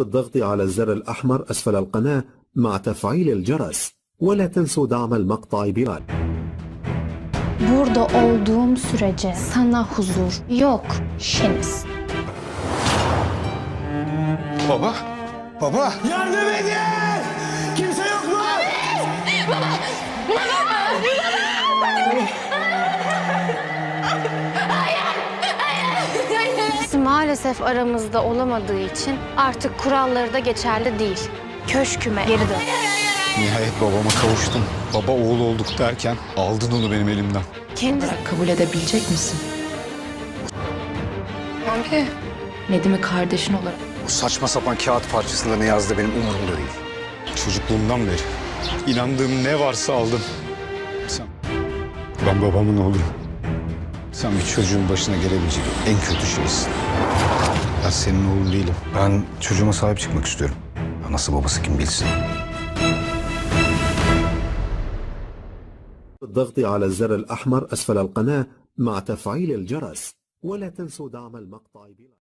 بالضغط على الزر الأحمر أسفل القناة مع تفعيل الجرس ولا تنسوا دعم المقطع بلايك Burada olduğum sürece sana huzur yok Şeniz. Baba. Baba. Yardım edin! Kimse Maalesef aramızda olamadığı için artık kuralları da geçerli değil. Köşküme geri dön. Nihayet babama kavuştum. Baba oğul olduk derken aldın onu benim elimden. Kendi kabul edebilecek misin? Abi. Nedim'i kardeşin olarak. Bu saçma sapan kağıt parçasında ne yazdı benim umurumda değil. Çocukluğumdan beri inandığım ne varsa aldım. Sen... Ben babamın oğluyum. Sen bir çocuğun başına gelebilecek en kötü şeysin. Ben senin oğlun değilim. Ben çocuğuma sahip çıkmak istiyorum. Anası babası kim bilsin. بالضغط على الزر الأحمر أسفل القناة مع تفعيل الجرس ولا تنسوا دعم المقطع بلايك